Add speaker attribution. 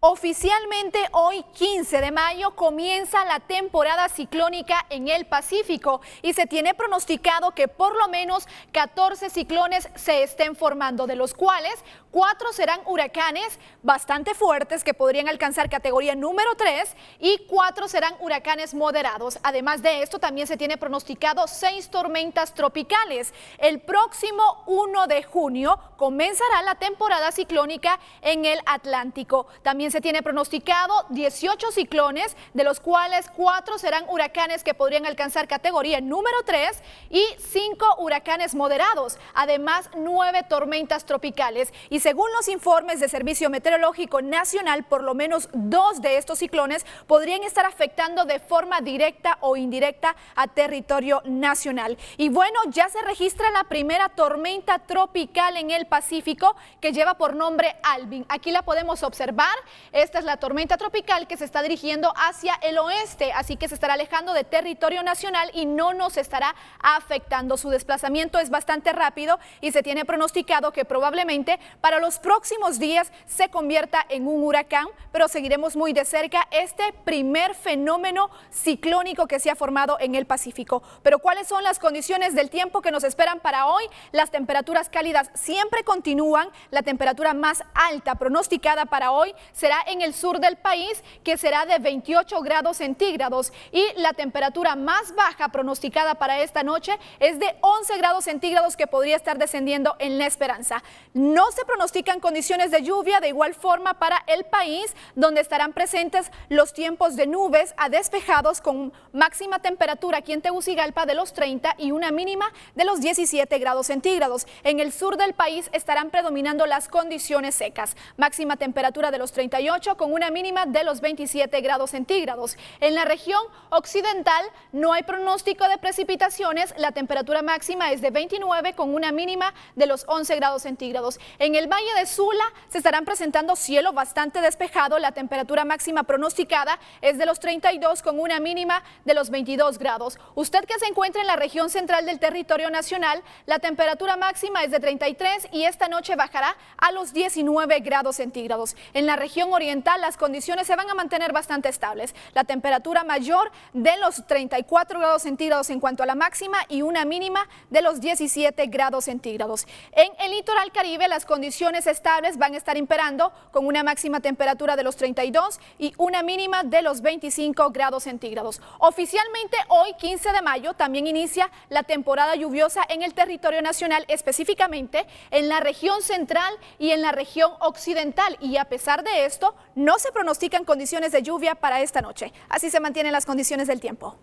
Speaker 1: Oficialmente hoy 15 de mayo comienza la temporada ciclónica en el Pacífico y se tiene pronosticado que por lo menos 14 ciclones se estén formando, de los cuales cuatro serán huracanes bastante fuertes que podrían alcanzar categoría número 3 y cuatro serán huracanes moderados. Además de esto también se tiene pronosticado seis tormentas tropicales. El próximo 1 de junio comenzará la temporada ciclónica en el Atlántico. También se tiene pronosticado 18 ciclones, de los cuales 4 serán huracanes que podrían alcanzar categoría número 3 y 5 huracanes moderados, además 9 tormentas tropicales. Y según los informes de Servicio Meteorológico Nacional, por lo menos dos de estos ciclones podrían estar afectando de forma directa o indirecta a territorio nacional. Y bueno, ya se registra la primera tormenta tropical en el Pacífico que lleva por nombre Alvin. Aquí la podemos observar esta es la tormenta tropical que se está dirigiendo hacia el oeste, así que se estará alejando de territorio nacional y no nos estará afectando. Su desplazamiento es bastante rápido y se tiene pronosticado que probablemente para los próximos días se convierta en un huracán, pero seguiremos muy de cerca este primer fenómeno ciclónico que se ha formado en el Pacífico. Pero ¿cuáles son las condiciones del tiempo que nos esperan para hoy? Las temperaturas cálidas siempre continúan. La temperatura más alta pronosticada para hoy se será en el sur del país, que será de 28 grados centígrados. Y la temperatura más baja pronosticada para esta noche es de 11 grados centígrados que podría estar descendiendo en La Esperanza. No se pronostican condiciones de lluvia de igual forma para el país, donde estarán presentes los tiempos de nubes a despejados con máxima temperatura aquí en Tegucigalpa de los 30 y una mínima de los 17 grados centígrados. En el sur del país estarán predominando las condiciones secas, máxima temperatura de los 30 con una mínima de los 27 grados centígrados. En la región occidental no hay pronóstico de precipitaciones, la temperatura máxima es de 29 con una mínima de los 11 grados centígrados. En el Valle de Sula se estarán presentando cielo bastante despejado, la temperatura máxima pronosticada es de los 32 con una mínima de los 22 grados. Usted que se encuentra en la región central del territorio nacional, la temperatura máxima es de 33 y esta noche bajará a los 19 grados centígrados. En la región oriental las condiciones se van a mantener bastante estables. La temperatura mayor de los 34 grados centígrados en cuanto a la máxima y una mínima de los 17 grados centígrados. En el litoral caribe las condiciones estables van a estar imperando con una máxima temperatura de los 32 y una mínima de los 25 grados centígrados. Oficialmente hoy 15 de mayo también inicia la temporada lluviosa en el territorio nacional, específicamente en la región central y en la región occidental y a pesar de esto no se pronostican condiciones de lluvia para esta noche. Así se mantienen las condiciones del tiempo.